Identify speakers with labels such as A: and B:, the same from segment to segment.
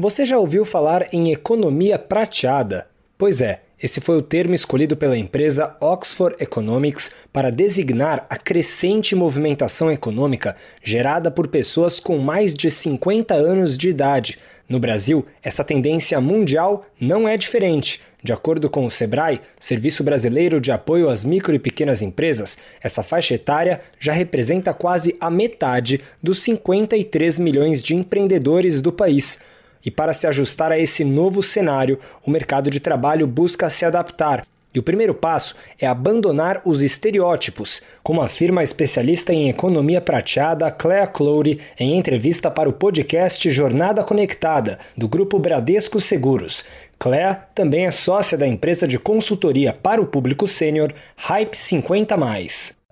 A: Você já ouviu falar em economia prateada? Pois é, esse foi o termo escolhido pela empresa Oxford Economics para designar a crescente movimentação econômica gerada por pessoas com mais de 50 anos de idade. No Brasil, essa tendência mundial não é diferente. De acordo com o Sebrae, Serviço Brasileiro de Apoio às Micro e Pequenas Empresas, essa faixa etária já representa quase a metade dos 53 milhões de empreendedores do país. E para se ajustar a esse novo cenário, o mercado de trabalho busca se adaptar. E o primeiro passo é abandonar os estereótipos, como afirma a especialista em economia prateada Clea Clory em entrevista para o podcast Jornada Conectada, do grupo Bradesco Seguros. Clea também é sócia da empresa de consultoria para o público sênior Hype 50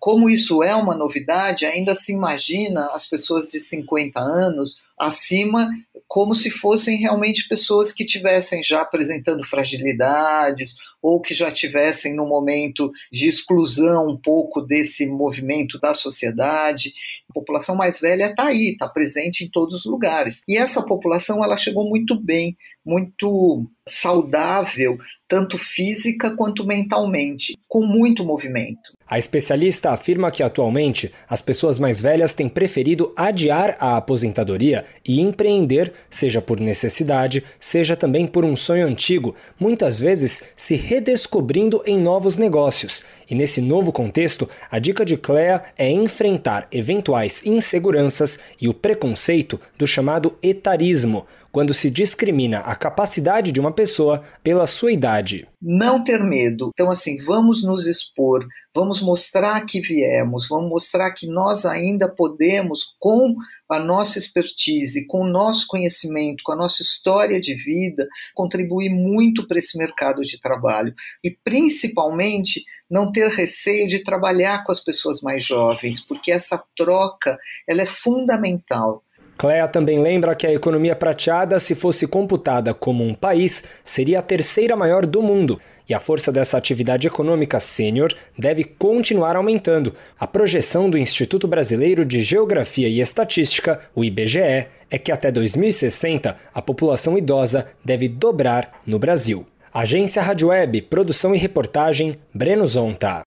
B: como isso é uma novidade, ainda se imagina as pessoas de 50 anos acima como se fossem realmente pessoas que tivessem já apresentando fragilidades ou que já tivessem no momento de exclusão um pouco desse movimento da sociedade. A população mais velha está aí, está presente em todos os lugares. E essa população ela chegou muito bem, muito saudável, tanto física quanto mentalmente, com muito movimento.
A: A especialista afirma que atualmente as pessoas mais velhas têm preferido adiar a aposentadoria e empreender, seja por necessidade, seja também por um sonho antigo, muitas vezes se redescobrindo em novos negócios. E nesse novo contexto, a dica de Clea é enfrentar eventuais inseguranças e o preconceito do chamado etarismo, quando se discrimina a capacidade de uma pessoa pela sua idade.
B: Não ter medo. Então, assim, vamos nos expor, vamos mostrar que viemos, vamos mostrar que nós ainda podemos, com a nossa expertise, com o nosso conhecimento, com a nossa história de vida, contribuir muito para esse mercado de trabalho. E, principalmente, não ter receio de trabalhar com as pessoas mais jovens, porque essa troca ela é fundamental.
A: Clea também lembra que a economia prateada, se fosse computada como um país, seria a terceira maior do mundo. E a força dessa atividade econômica sênior deve continuar aumentando. A projeção do Instituto Brasileiro de Geografia e Estatística, o IBGE, é que até 2060 a população idosa deve dobrar no Brasil. Agência Rádio Web, produção e reportagem, Breno Zonta.